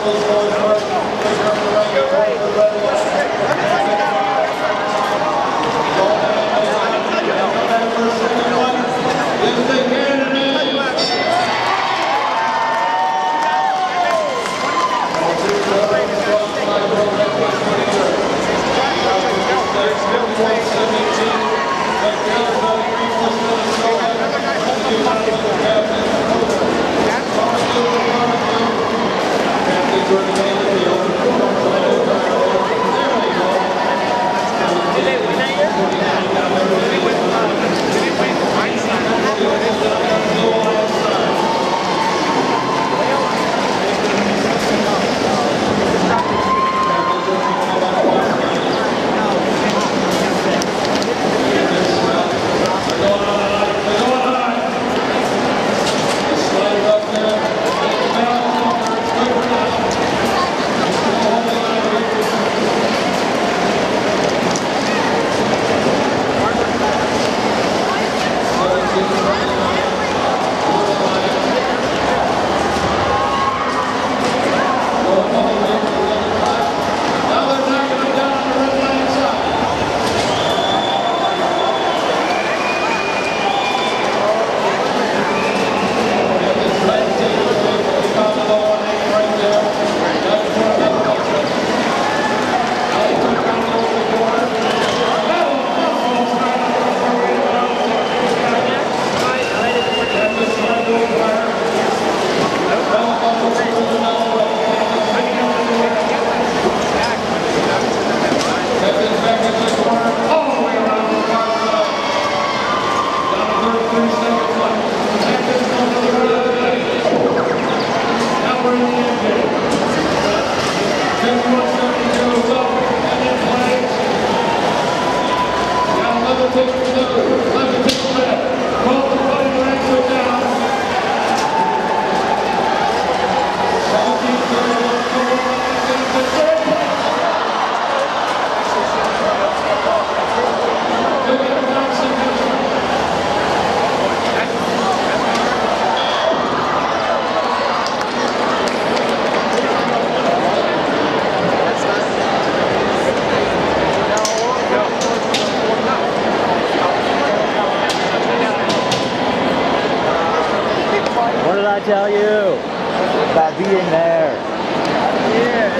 Thank you. Thank you. did I tell you? About being there. Yeah.